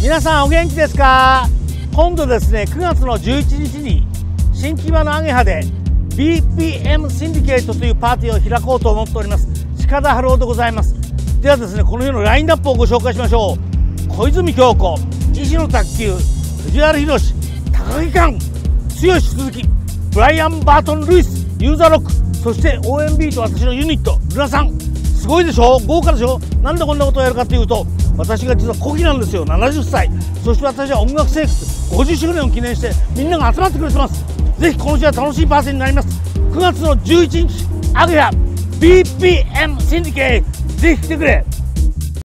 皆さんお元気ですか？今度ですね9月の11日に新木場のアゲハで BPM シンディケートというパーティーを開こうと思っております。近田春夫でございます。ではですねこの日のラインナップをご紹介しましょう。小泉京子石野卓球藤原宏高木寛剛鈴木ブライアン・バートン・ルイスユーザーロックそして OMB と私のユニットルナさん。すごいでしょ？豪華でしょ？なんでこんなことをやるかっていうと私が実は古希なんですよ。70歳。そして私は音楽生活50周年を記念してみんなが集まってくれてます。ぜひこの日は楽しいパーティーになります。9月の11日アグヤ BPM シンディケイぜひ来てくれ。